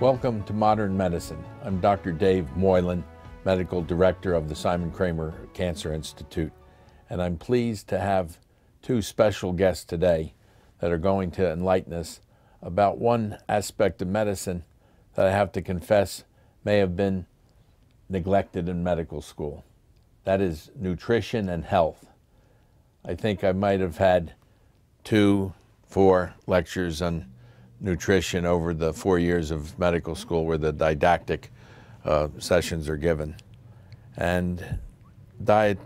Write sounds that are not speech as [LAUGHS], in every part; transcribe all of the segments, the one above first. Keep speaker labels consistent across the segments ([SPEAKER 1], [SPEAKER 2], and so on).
[SPEAKER 1] Welcome to Modern Medicine. I'm Dr. Dave Moylan, Medical Director of the Simon Kramer Cancer Institute, and I'm pleased to have two special guests today that are going to enlighten us about one aspect of medicine that I have to confess may have been neglected in medical school. That is nutrition and health. I think I might have had two, four lectures on nutrition over the four years of medical school where the didactic uh, sessions are given. And diet,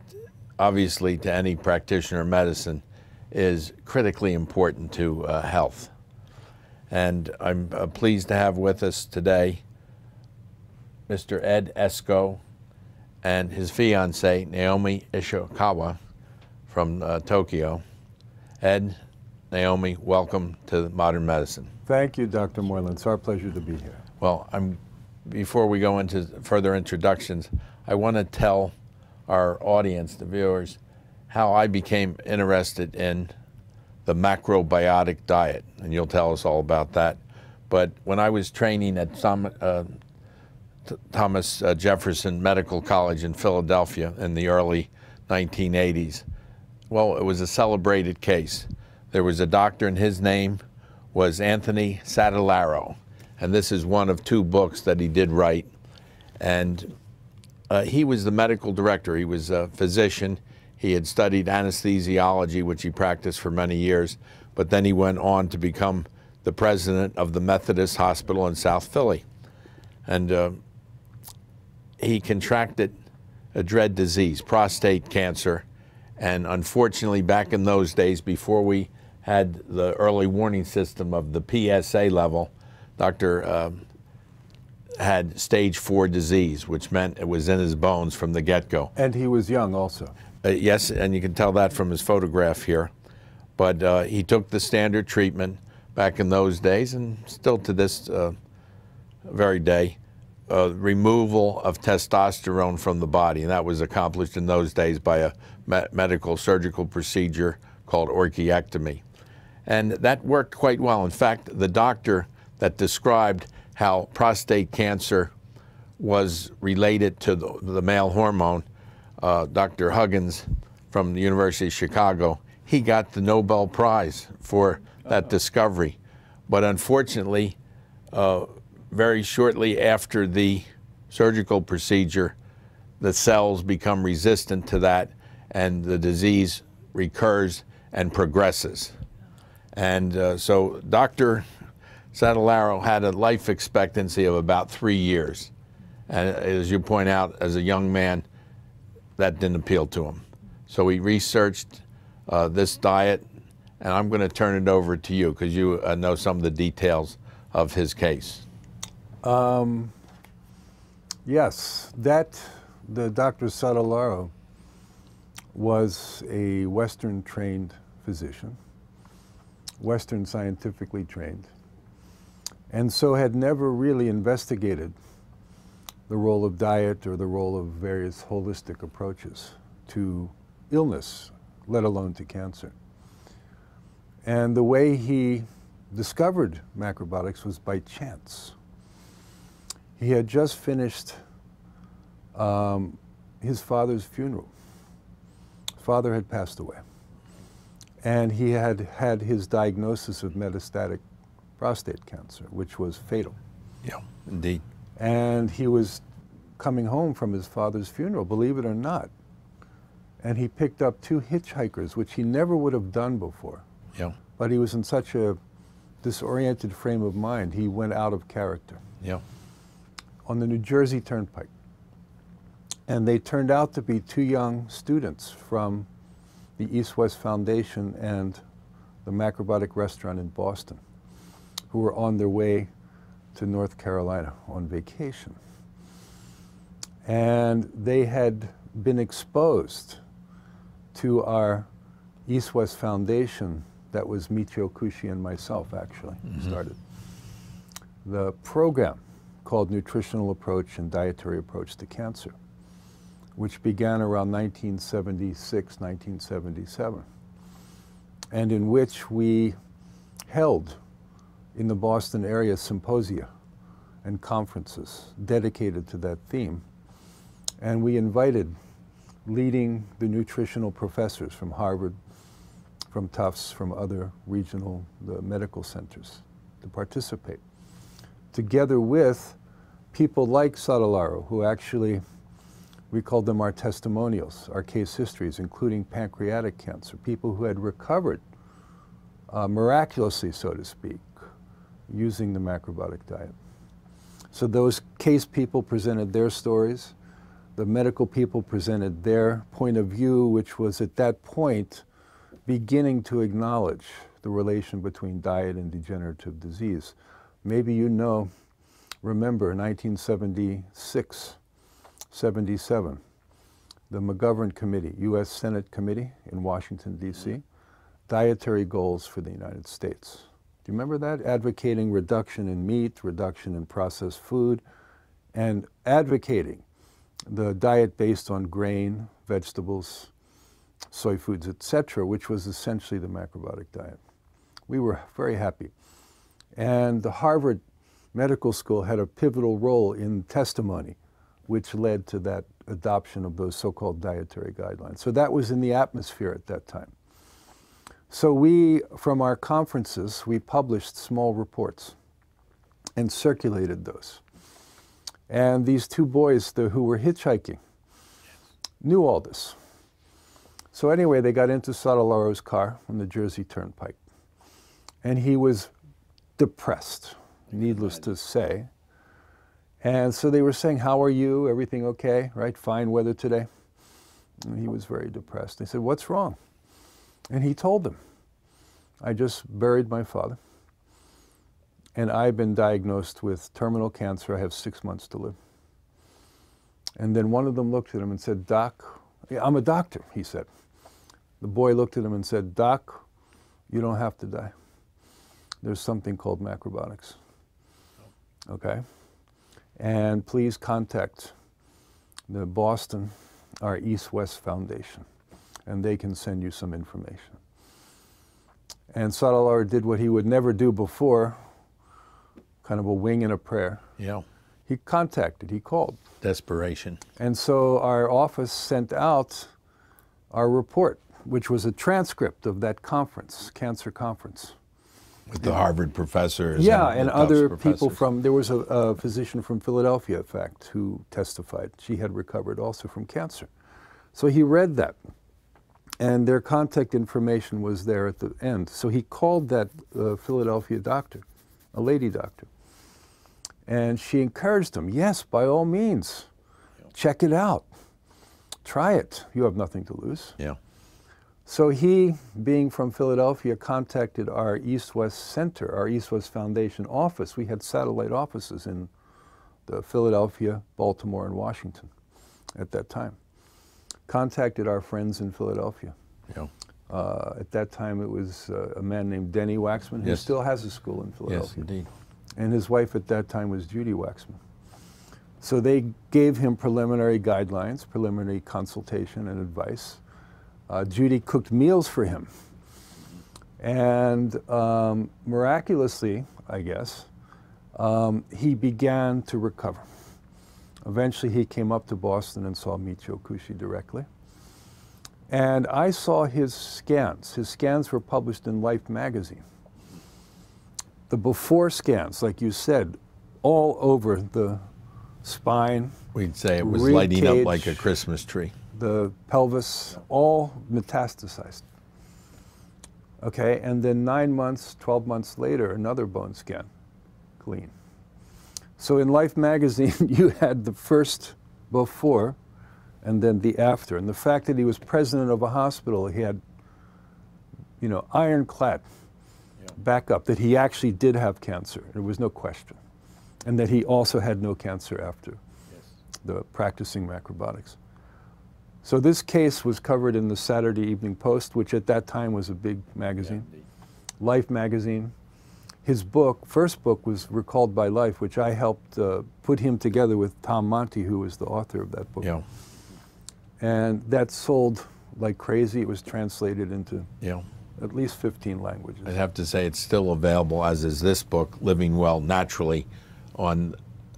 [SPEAKER 1] obviously, to any practitioner of medicine, is critically important to uh, health. And I'm uh, pleased to have with us today Mr. Ed Esko and his fiancee, Naomi Ishikawa from uh, Tokyo. Ed, Naomi, welcome to Modern Medicine.
[SPEAKER 2] Thank you, Dr. Moylan. It's our pleasure to be here.
[SPEAKER 1] Well, I'm, before we go into further introductions, I want to tell our audience, the viewers, how I became interested in the macrobiotic diet, and you'll tell us all about that. But when I was training at some, uh, Thomas uh, Jefferson Medical College in Philadelphia in the early 1980s, well, it was a celebrated case. There was a doctor, and his name was Anthony Sattilaro, and this is one of two books that he did write. And uh, he was the medical director. He was a physician. He had studied anesthesiology, which he practiced for many years, but then he went on to become the president of the Methodist Hospital in South Philly. And uh, he contracted a dread disease, prostate cancer. And unfortunately, back in those days, before we had the early warning system of the PSA level, Dr. Uh, had stage four disease, which meant it was in his bones from the get go.
[SPEAKER 2] And he was young also.
[SPEAKER 1] Uh, yes, and you can tell that from his photograph here. But uh, he took the standard treatment back in those days, and still to this uh, very day, uh, removal of testosterone from the body. And that was accomplished in those days by a me medical surgical procedure called orchiectomy. And that worked quite well. In fact, the doctor that described how prostate cancer was related to the, the male hormone uh, Dr. Huggins from the University of Chicago, he got the Nobel Prize for that discovery. But unfortunately, uh, very shortly after the surgical procedure, the cells become resistant to that and the disease recurs and progresses. And uh, so Dr. Sattilaro had a life expectancy of about three years. And as you point out, as a young man, that didn't appeal to him. So he researched uh, this diet, and I'm going to turn it over to you because you uh, know some of the details of his case. Um,
[SPEAKER 2] yes, that the Dr. Sattilaro was a Western trained physician, Western scientifically trained, and so had never really investigated the role of diet or the role of various holistic approaches to illness, let alone to cancer. And the way he discovered macrobiotics was by chance. He had just finished um, his father's funeral. Father had passed away. And he had had his diagnosis of metastatic prostate cancer, which was fatal.
[SPEAKER 1] Yeah, indeed.
[SPEAKER 2] And he was coming home from his father's funeral, believe it or not. And he picked up two hitchhikers, which he never would have done before.
[SPEAKER 1] Yeah.
[SPEAKER 2] But he was in such a disoriented frame of mind, he went out of character.
[SPEAKER 1] Yeah.
[SPEAKER 2] On the New Jersey Turnpike. And they turned out to be two young students from the East West Foundation and the Macrobiotic Restaurant in Boston who were on their way to North Carolina on vacation. And they had been exposed to our East West Foundation that was Michio Kushi and myself actually mm -hmm. started. The program called Nutritional Approach and Dietary Approach to Cancer, which began around 1976, 1977, and in which we held in the Boston area symposia and conferences dedicated to that theme. And we invited leading the nutritional professors from Harvard, from Tufts, from other regional medical centers to participate, together with people like Sattilaro, who actually, we called them our testimonials, our case histories, including pancreatic cancer, people who had recovered uh, miraculously, so to speak, using the macrobiotic diet. So those case people presented their stories. The medical people presented their point of view, which was at that point beginning to acknowledge the relation between diet and degenerative disease. Maybe you know, remember 1976, 77, the McGovern Committee, U.S. Senate Committee in Washington, D.C., mm-hmm. dietary goals for the United States. Do you remember that? Advocating reduction in meat, reduction in processed food, and advocating the diet based on grain, vegetables, soy foods, etc., which was essentially the macrobiotic diet. We were very happy. And the Harvard Medical School had a pivotal role in testimony, which led to that adoption of those so-called dietary guidelines. So that was in the atmosphere at that time. So we, from our conferences, we published small reports and circulated those. And these two boys the, who were hitchhiking knew all this. So anyway, they got into Sattilaro's car on the Jersey Turnpike. And he was depressed, needless to say. And so they were saying, how are you? Everything okay? Right? Fine weather today? And he was very depressed. They said, what's wrong? And he told them, I just buried my father. And I've been diagnosed with terminal cancer. I have six months to live. And then one of them looked at him and said, Doc, I'm a doctor, he said. The boy looked at him and said, Doc, you don't have to die. There's something called macrobiotics. Okay? And please contact the Boston, our East West Foundation and they can send you some information. And Sattilaro did what he would never do before, kind of a wing and a prayer.
[SPEAKER 1] Yeah.
[SPEAKER 2] He contacted, he called.
[SPEAKER 1] Desperation.
[SPEAKER 2] And so our office sent out our report, which was a transcript of that conference, cancer conference.
[SPEAKER 1] With the Harvard professors.
[SPEAKER 2] Yeah, and, and other people from, there was a, a physician from Philadelphia, in fact, who testified. She had recovered also from cancer. So he read that and their contact information was there at the end. So he called that uh, Philadelphia doctor, a lady doctor, and she encouraged him, yes, by all means, check it out, try it. You have nothing to lose.
[SPEAKER 1] Yeah.
[SPEAKER 2] So he, being from Philadelphia, contacted our East West Center, our East West Foundation office. We had satellite offices in the Philadelphia, Baltimore, and Washington at that time contacted our friends in Philadelphia.
[SPEAKER 1] Yeah.
[SPEAKER 2] Uh, at that time, it was uh, a man named Denny Waxman, who
[SPEAKER 1] yes.
[SPEAKER 2] still has a school in Philadelphia.
[SPEAKER 1] Yes, indeed.
[SPEAKER 2] And his wife at that time was Judy Waxman. So they gave him preliminary guidelines, preliminary consultation and advice. Uh, Judy cooked meals for him. And um, miraculously, I guess, um, he began to recover. Eventually, he came up to Boston and saw Michio Kushi directly. And I saw his scans. His scans were published in Life magazine. The before scans, like you said, all over the spine.
[SPEAKER 1] We'd say it was lighting up like a Christmas tree.
[SPEAKER 2] The pelvis, all metastasized. Okay, and then nine months, 12 months later, another bone scan, clean. So in Life magazine, [LAUGHS] you had the first before and then the after. And the fact that he was president of a hospital, he had, you know, ironclad yeah. backup that he actually did have cancer. There was no question. And that he also had no cancer after yes. the practicing macrobiotics. So this case was covered in the Saturday Evening Post, which at that time was a big magazine. Yeah, Life magazine, his book, first book, was Recalled by Life, which I helped uh, put him together with Tom Monte, who was the author of that book.
[SPEAKER 1] Yeah.
[SPEAKER 2] And that sold like crazy. It was translated into
[SPEAKER 1] yeah.
[SPEAKER 2] at least 15 languages.
[SPEAKER 1] I'd have to say it's still available, as is this book, Living Well Naturally, on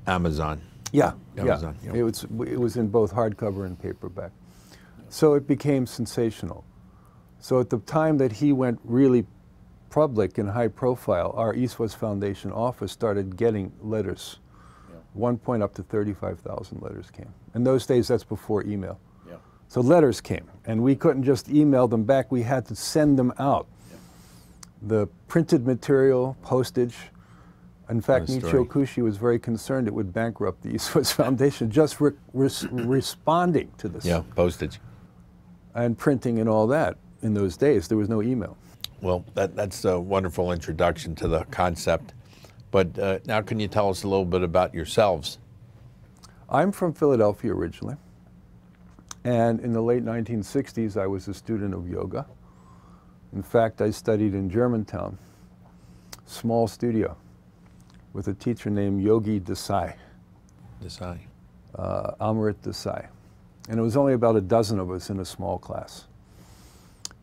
[SPEAKER 1] Amazon.
[SPEAKER 2] Yeah,
[SPEAKER 1] Amazon,
[SPEAKER 2] yeah.
[SPEAKER 1] yeah.
[SPEAKER 2] It was it was in both hardcover and paperback. So it became sensational. So at the time that he went really public and high profile, our East West Foundation office started getting letters. One point up to 35,000 letters came. In those days, that's before email.
[SPEAKER 1] Yeah.
[SPEAKER 2] So letters came, and we couldn't just email them back. We had to send them out. The printed material, postage. In fact, Michio. Kushi was very concerned it would bankrupt the East West [LAUGHS] Foundation just re- res- responding to this
[SPEAKER 1] Yeah, postage.
[SPEAKER 2] And printing and all that. In those days, there was no email.
[SPEAKER 1] Well, that, that's a wonderful introduction to the concept. But uh, now, can you tell us a little bit about yourselves?
[SPEAKER 2] I'm from Philadelphia originally, and in the late 1960s, I was a student of yoga. In fact, I studied in Germantown, small studio, with a teacher named Yogi Desai,
[SPEAKER 1] Desai.
[SPEAKER 2] uh, Amrit Desai. And it was only about a dozen of us in a small class.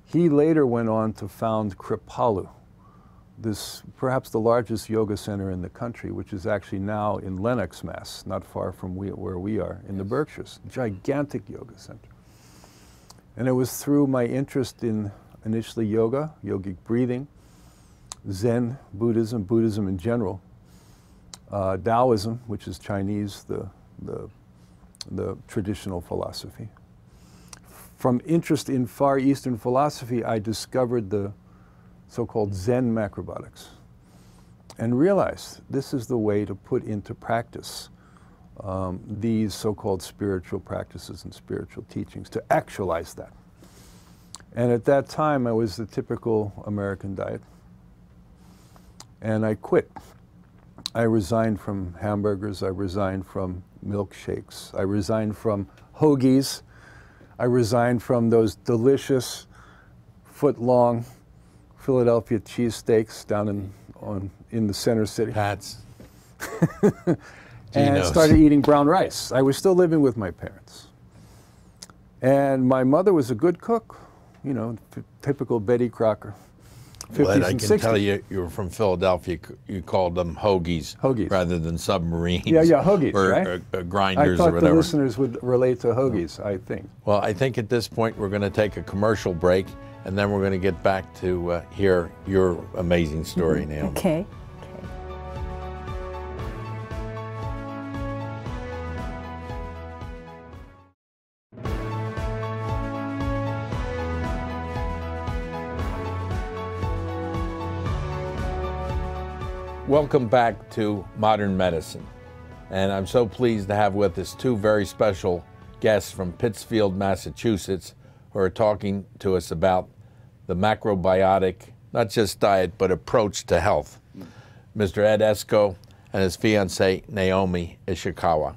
[SPEAKER 2] He later went on to found Kripalu, this perhaps the largest yoga center in the country, which is actually now in Lenox, Mass, not far from we, where we are in the Berkshires. Gigantic yoga center. And it was through my interest in initially yoga, yogic breathing, Zen, Buddhism, Buddhism in general, uh, Taoism, which is Chinese, the, the, the traditional philosophy. From interest in Far Eastern philosophy, I discovered the so-called Zen macrobiotics and realized this is the way to put into practice um, these so-called spiritual practices and spiritual teachings, to actualize that. And at that time, I was the typical American diet. And I quit. I resigned from hamburgers. I resigned from milkshakes. I resigned from hoagies. I resigned from those delicious foot-long Philadelphia cheesesteaks down in, on, in the center city
[SPEAKER 1] Pats. [LAUGHS]
[SPEAKER 2] and started eating brown rice. I was still living with my parents. And my mother was a good cook, you know, typical Betty Crocker. 50s
[SPEAKER 1] But I can
[SPEAKER 2] 60s.
[SPEAKER 1] tell you, you were from Philadelphia. You called them hoagies,
[SPEAKER 2] Hoagies.
[SPEAKER 1] rather than submarines.
[SPEAKER 2] Yeah, yeah, hoagies,
[SPEAKER 1] or,
[SPEAKER 2] right?
[SPEAKER 1] uh, uh,
[SPEAKER 2] I
[SPEAKER 1] grinders
[SPEAKER 2] thought
[SPEAKER 1] or
[SPEAKER 2] the
[SPEAKER 1] whatever.
[SPEAKER 2] listeners would relate to hoagies, I think.
[SPEAKER 1] Well, I think at this point we're going to take a commercial break, and then we're going to get back to uh, hear your amazing story, Naomi.
[SPEAKER 3] Okay.
[SPEAKER 1] Welcome back to Modern Medicine. And I'm so pleased to have with us two very special guests from Pittsfield, Massachusetts, who are talking to us about the macrobiotic, not just diet, but approach to health. Mr. Ed Esko and his fiancee, Naomi Ishikawa.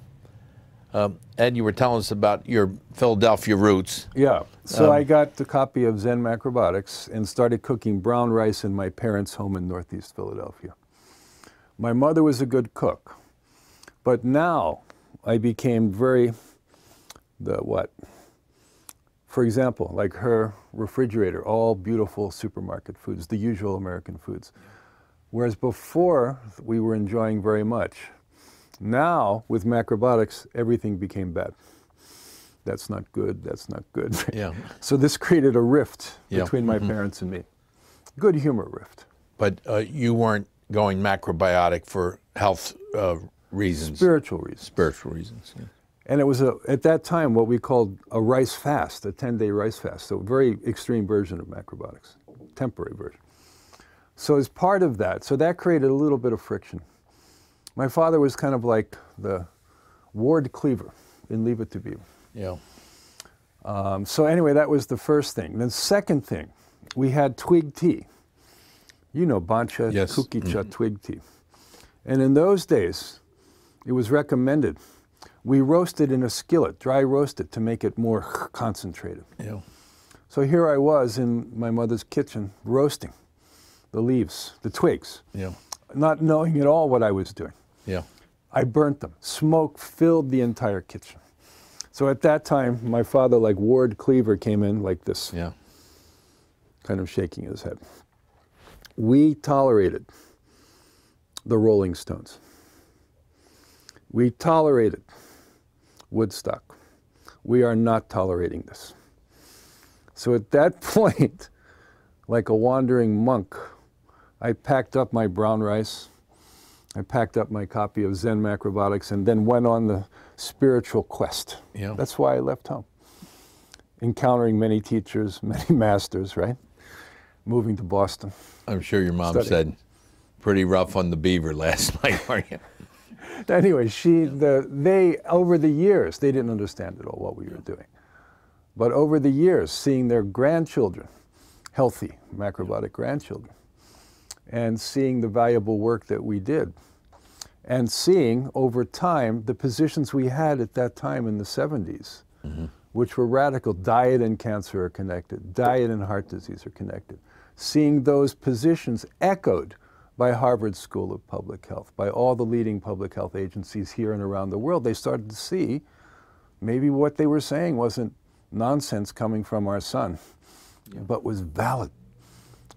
[SPEAKER 1] Um, Ed, you were telling us about your Philadelphia roots.
[SPEAKER 2] Yeah. So
[SPEAKER 1] Um,
[SPEAKER 2] I got a copy of Zen Macrobiotics and started cooking brown rice in my parents' home in Northeast Philadelphia. My mother was a good cook, but now I became very, the what? For example, like her refrigerator, all beautiful supermarket foods, the usual American foods. Whereas before we were enjoying very much. Now with macrobiotics, everything became bad. That's not good, that's not good. [LAUGHS]
[SPEAKER 1] Yeah.
[SPEAKER 2] So this created a rift
[SPEAKER 1] Yeah.
[SPEAKER 2] between my parents and me. Good humor rift.
[SPEAKER 1] But uh, you weren't going macrobiotic for health uh, reasons,
[SPEAKER 2] Spiritual reasons.
[SPEAKER 1] spiritual reasons. yeah.
[SPEAKER 2] And it was a, at that time what we called a rice fast, a 10 day rice fast. So a very extreme version of macrobiotics, temporary version. So as part of that, so that created a little bit of friction. My father was kind of like the Ward Cleaver in Leave It to Beaver.
[SPEAKER 1] Yeah.
[SPEAKER 2] Um, so anyway, that was the first thing. The second thing, we had twig tea. You know, bancha,
[SPEAKER 1] Yes.
[SPEAKER 2] kukicha, twig tea. And in those days, it was recommended. We roasted in a skillet, dry roasted, to make it more concentrated.
[SPEAKER 1] Yeah.
[SPEAKER 2] So here I was in my mother's kitchen roasting the leaves, the twigs,
[SPEAKER 1] Yeah.
[SPEAKER 2] not knowing at all what I was doing.
[SPEAKER 1] Yeah.
[SPEAKER 2] I burnt them. Smoke filled the entire kitchen. So at that time, my father, like Ward Cleaver, came in like this,
[SPEAKER 1] Yeah.
[SPEAKER 2] kind of shaking his head. We tolerated the Rolling Stones. We tolerated Woodstock. We are not tolerating this. So at that [LAUGHS] point, like a wandering monk, I packed up my brown rice, I packed up my copy of Zen Macrobiotics, and then went on the spiritual quest.
[SPEAKER 1] Yeah.
[SPEAKER 2] That's why I left home. Encountering many teachers, [LAUGHS] many masters, right? Moving to Boston.
[SPEAKER 1] I'm sure your mom
[SPEAKER 2] Study.
[SPEAKER 1] said, pretty rough on the beaver last [LAUGHS] night, aren't you? [LAUGHS]
[SPEAKER 2] anyway, she, the, they, over the years, they didn't understand at all what we were doing. But over the years, seeing their grandchildren, healthy macrobiotic grandchildren, and seeing the valuable work that we did, and seeing over time the positions we had at that time in the 70s, mm-hmm. which were radical. Diet and cancer are connected, diet and heart disease are connected. Seeing those positions echoed by Harvard School of Public Health, by all the leading public health agencies here and around the world, they started to see maybe what they were saying wasn't nonsense coming from our son, but was valid.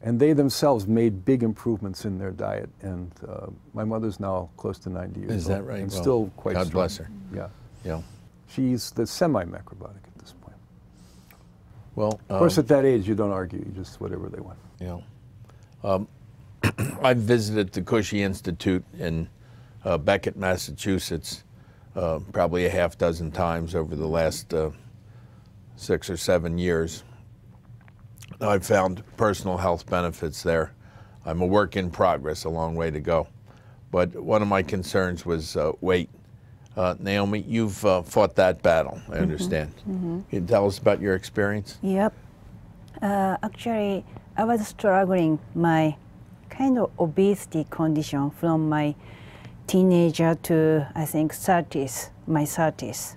[SPEAKER 2] And they themselves made big improvements in their diet. And uh, my mother's now close to 90 years
[SPEAKER 1] Is
[SPEAKER 2] old.
[SPEAKER 1] that right?
[SPEAKER 2] And
[SPEAKER 1] Well,
[SPEAKER 2] still quite
[SPEAKER 1] God
[SPEAKER 2] strong.
[SPEAKER 1] bless her.
[SPEAKER 2] Yeah.
[SPEAKER 1] Yeah.
[SPEAKER 2] She's the semi-macrobiotic at this point.
[SPEAKER 1] Well,
[SPEAKER 2] Of course,
[SPEAKER 1] um,
[SPEAKER 2] at that age, you don't argue. You just whatever they want.
[SPEAKER 1] Yeah. Um, [CLEARS THROAT] I've visited the Kushi Institute in uh, Becket, Massachusetts, uh, probably a half dozen times over the last uh, six or seven years. I've found personal health benefits there. I'm a work in progress, a long way to go. But one of my concerns was uh, weight. Uh, Naomi, you've uh, fought that battle, I understand. Can you tell us about your experience?
[SPEAKER 3] Yep. Uh, actually, I was struggling my kind of obesity condition from my teenager to I think 30s, my 30s.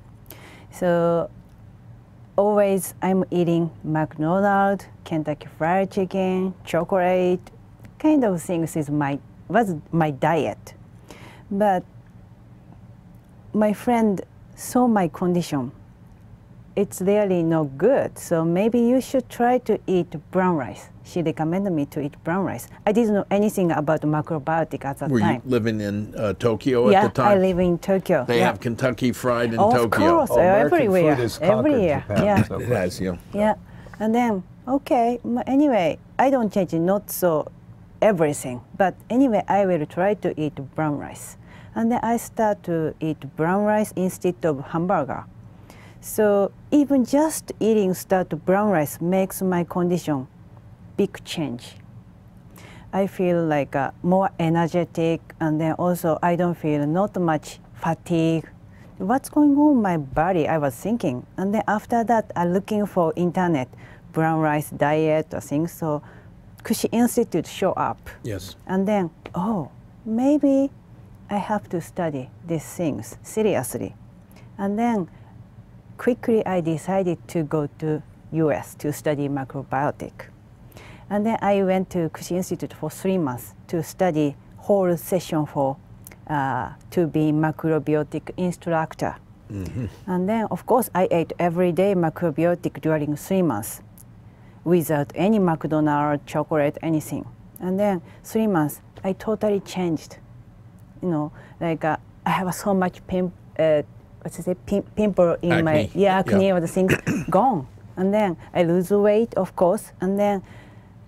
[SPEAKER 3] So always I'm eating McDonald's, Kentucky Fried Chicken, chocolate, kind of things is my was my diet. But my friend saw my condition it's really no good. So maybe you should try to eat brown rice. She recommended me to eat brown rice. I didn't know anything about macrobiotic at that
[SPEAKER 1] Were
[SPEAKER 3] time.
[SPEAKER 1] you living in uh, Tokyo
[SPEAKER 3] yeah,
[SPEAKER 1] at the time?
[SPEAKER 3] I live in Tokyo.
[SPEAKER 1] They
[SPEAKER 3] yeah.
[SPEAKER 1] have Kentucky Fried in
[SPEAKER 3] of
[SPEAKER 1] Tokyo.
[SPEAKER 3] course,
[SPEAKER 2] Oh,
[SPEAKER 3] everywhere,
[SPEAKER 2] food has conquered
[SPEAKER 3] everywhere.
[SPEAKER 2] Japan,
[SPEAKER 3] Yeah,
[SPEAKER 2] so-
[SPEAKER 1] It has, you.
[SPEAKER 3] yeah. And then okay, anyway, I don't change not so everything, but anyway, I will try to eat brown rice. And then I start to eat brown rice instead of hamburger. So even just eating start brown rice makes my condition big change. I feel like uh, more energetic, and then also I don't feel not much fatigue. What's going on my body? I was thinking, and then after that, I'm looking for internet brown rice diet or things. So, Kushi Institute show up,
[SPEAKER 1] Yes.
[SPEAKER 3] and then oh, maybe I have to study these things seriously, and then quickly I decided to go to US to study macrobiotic. And then I went to Kushi Institute for three months to study whole session for uh, to be macrobiotic instructor. And then, of course, I ate every day macrobiotic during three months without any McDonald's, chocolate, anything. And then three months, I totally changed. You know, like uh, I have so much pim- uh, what's it say, pim- pimple in my
[SPEAKER 1] Acne.
[SPEAKER 3] yeah acne
[SPEAKER 1] Yeah.
[SPEAKER 3] or the things [COUGHS] gone. And then I lose weight, of course. And then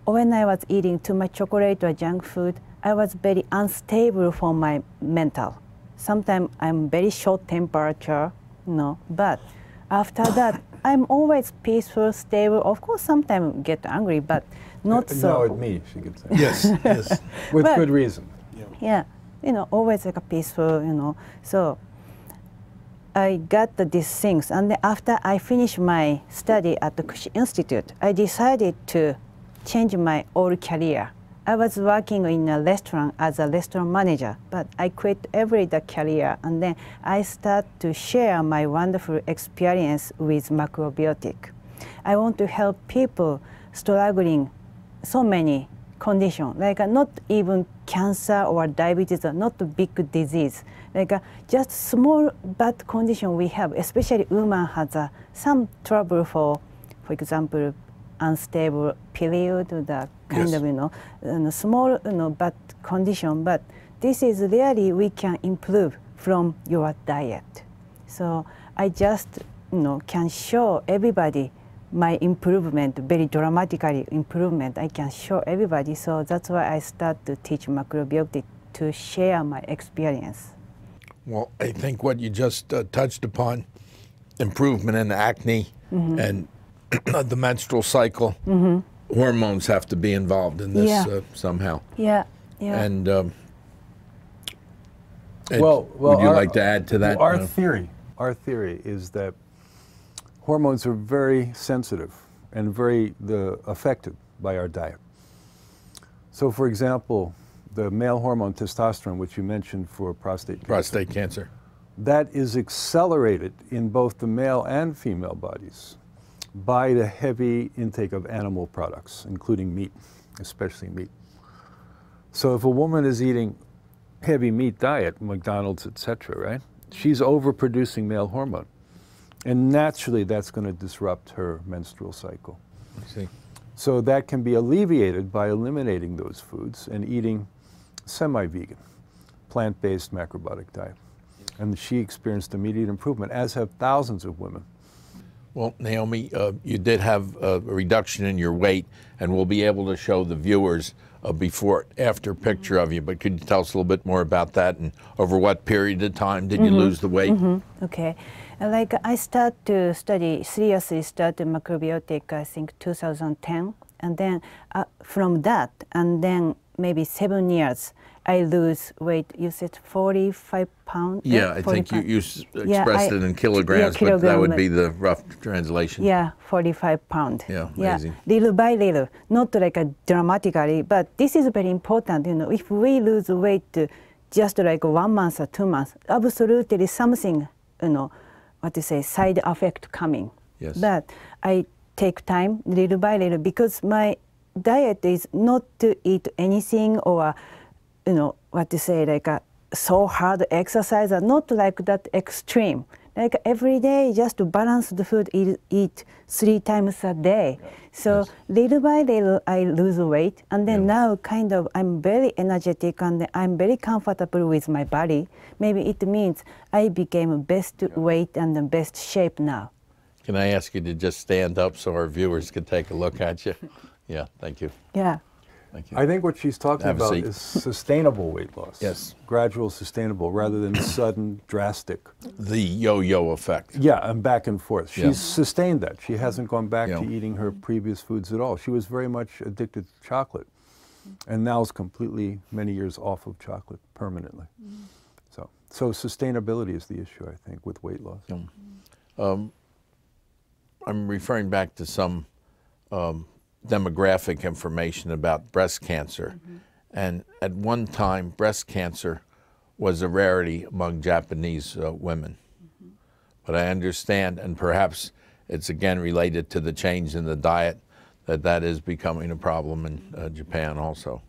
[SPEAKER 3] when I was eating too much chocolate or junk food, I was very unstable for my mental. Sometimes I'm very short temperature, you know, but after that, [COUGHS] I'm always peaceful, stable. Of course, sometimes get angry, but not so.
[SPEAKER 2] No, at me, she could say.
[SPEAKER 1] Yes, yes. [LAUGHS]
[SPEAKER 2] With
[SPEAKER 3] But-
[SPEAKER 2] good reason.
[SPEAKER 3] Yeah, you know, always like a peaceful, you know. So I got the, these things, and after I finished my study at the Kushi Institute, I decided to change my old career. I was working in a restaurant as a restaurant manager, but I quit every the career, and then I start to share my wonderful experience with macrobiotic. I want to help people struggling so many condition, like uh, not even cancer or diabetes, are not a big disease, like uh, just small bad condition we have, especially woman has uh, some trouble for, for example, unstable period, the kind
[SPEAKER 1] Yes.
[SPEAKER 3] of, you know, uh, small, you know, bad condition, but this is really we can improve from your diet. So I just you know can show everybody my improvement, very dramatically improvement. I can show everybody. So that's why I start to teach macrobiotic to share my experience.
[SPEAKER 1] Well, I think what you just uh, touched upon, improvement in acne
[SPEAKER 3] Mm-hmm.
[SPEAKER 1] and [CLEARS THROAT] the menstrual cycle, hormones have to be involved in this
[SPEAKER 3] Yeah.
[SPEAKER 1] uh, somehow.
[SPEAKER 3] Yeah, yeah.
[SPEAKER 1] And, um, and
[SPEAKER 2] Well, well,
[SPEAKER 1] would you
[SPEAKER 2] our-
[SPEAKER 1] like to add to that?
[SPEAKER 2] Our theory, our theory is that hormones are very sensitive and very the, affected by our diet. So, for example, the male hormone testosterone, which you mentioned for prostate cancer,
[SPEAKER 1] prostate cancer.
[SPEAKER 2] that is accelerated in both the male and female bodies by the heavy intake of animal products, including meat, especially meat. So if a woman is eating heavy meat diet, McDonald's, etc., right? She's overproducing male hormone. And naturally that's going to disrupt her menstrual cycle.
[SPEAKER 1] I see.
[SPEAKER 2] So that can be alleviated by eliminating those foods and eating semi-vegan, plant-based macrobiotic diet. And she experienced immediate improvement, as have thousands of women.
[SPEAKER 1] Well, Naomi, uh, you did have a reduction in your weight, and we'll be able to show the viewers a before after picture of you. But could you tell us a little bit more about that and over what period of time did you lose the weight?
[SPEAKER 3] Okay. Like I start to study, seriously started macrobiotic, I think 2010. And then uh, from that, and then maybe seven years, I lose weight. You said 45 pounds?
[SPEAKER 1] Yeah, I think you,
[SPEAKER 3] pound-
[SPEAKER 1] you
[SPEAKER 3] Yeah,
[SPEAKER 1] expressed
[SPEAKER 3] I-
[SPEAKER 1] it in kilograms,
[SPEAKER 3] yeah,
[SPEAKER 1] but that would be the rough translation.
[SPEAKER 3] Yeah, 45 pound.
[SPEAKER 1] Yeah, amazing.
[SPEAKER 3] little by little, not like a dramatically, but this is very important. You know, if we lose weight uh, just like one month or two months, absolutely something, you know, what to say, side effect coming.
[SPEAKER 1] Yes.
[SPEAKER 3] But I take time little by little because my diet is not to eat anything or, you know, what to say, like a so hard exercise, not like that extreme. Like every day, just to balance the food, eat, eat three times a day. So little by little, I lose weight, and then
[SPEAKER 1] Yeah.
[SPEAKER 3] now kind of I'm very energetic and I'm very comfortable with my body. Maybe it means I became best weight and the best shape now.
[SPEAKER 1] Can I ask you to just stand up so our viewers can take a look at you? [LAUGHS] Yeah, thank you.
[SPEAKER 3] Yeah.
[SPEAKER 1] Thank you.
[SPEAKER 2] I think what she's talking
[SPEAKER 1] Have
[SPEAKER 2] about is sustainable weight loss.
[SPEAKER 1] Yes.
[SPEAKER 2] Gradual, sustainable, rather than [COUGHS] sudden, drastic.
[SPEAKER 1] the yo-yo effect.
[SPEAKER 2] Yeah, and back and forth. She's
[SPEAKER 1] Yeah.
[SPEAKER 2] sustained that. She hasn't gone back to eating her previous foods at all. She was very much addicted to chocolate, and now is completely many years off of chocolate permanently. So, so sustainability is the issue, I think, with weight loss.
[SPEAKER 1] I'm referring back to some um, demographic information about breast cancer. And at one time, breast cancer was a rarity among Japanese uh, women. But I understand, and perhaps it's again related to the change in the diet, that that is becoming a problem in uh, Japan also.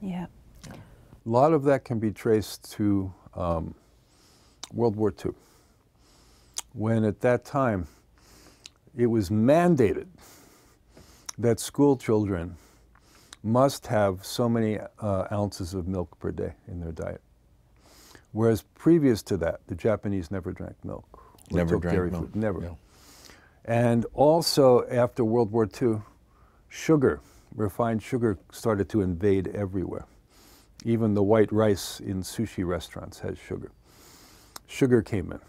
[SPEAKER 3] Yeah.
[SPEAKER 2] A lot of that can be traced to um, World War II, when at that time it was mandated that school children must have so many uh, ounces of milk per day in their diet. Whereas previous to that, the Japanese never drank milk.
[SPEAKER 1] Never drank
[SPEAKER 2] dairy
[SPEAKER 1] milk,
[SPEAKER 2] food, never. And also after World War II, sugar, refined sugar, started to invade everywhere. Even the white rice in sushi restaurants has sugar. Sugar came in.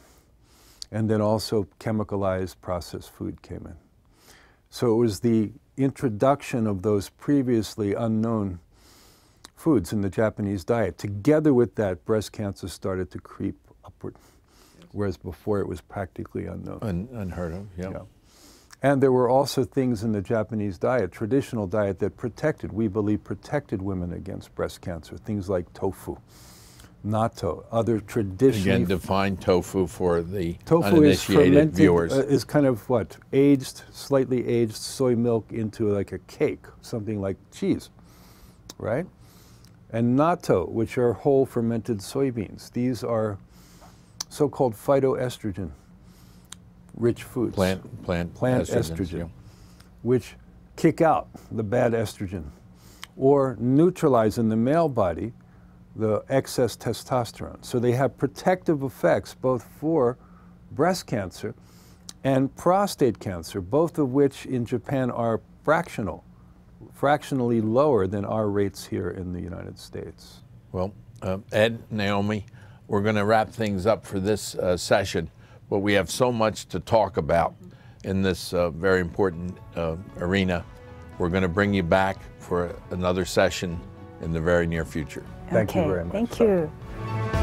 [SPEAKER 2] And then also chemicalized processed food came in. So it was the introduction of those previously unknown foods in the Japanese diet. Together with that, breast cancer started to creep upward, whereas before it was practically unknown.
[SPEAKER 1] Un- unheard of, yeah.
[SPEAKER 2] Yeah. And there were also things in the Japanese diet, traditional diet, that protected, we believe, protected women against breast cancer. Things like tofu, natto, other traditionally.
[SPEAKER 1] Again, define tofu for the
[SPEAKER 2] tofu is
[SPEAKER 1] uninitiated
[SPEAKER 2] fermented,
[SPEAKER 1] viewers.
[SPEAKER 2] uh, is kind of what? Aged, slightly aged soy milk into like a cake, something like cheese, right? And natto, which are whole fermented soybeans. These are so called phytoestrogen rich foods.
[SPEAKER 1] plant, plant,
[SPEAKER 2] plant estrogen,
[SPEAKER 1] yeah.
[SPEAKER 2] which kick out the bad estrogen or neutralize in the male body the excess testosterone. So they have protective effects both for breast cancer and prostate cancer, both of which in Japan are fractional, fractionally lower than our rates here in the United States.
[SPEAKER 1] Well, uh, Ed, Naomi, we're going to wrap things up for this uh, session, but we have so much to talk about in this uh, very important uh, arena. We're going to bring you back for another session in the very near future.
[SPEAKER 2] Thank
[SPEAKER 3] okay, you
[SPEAKER 2] very much.
[SPEAKER 3] Thank you.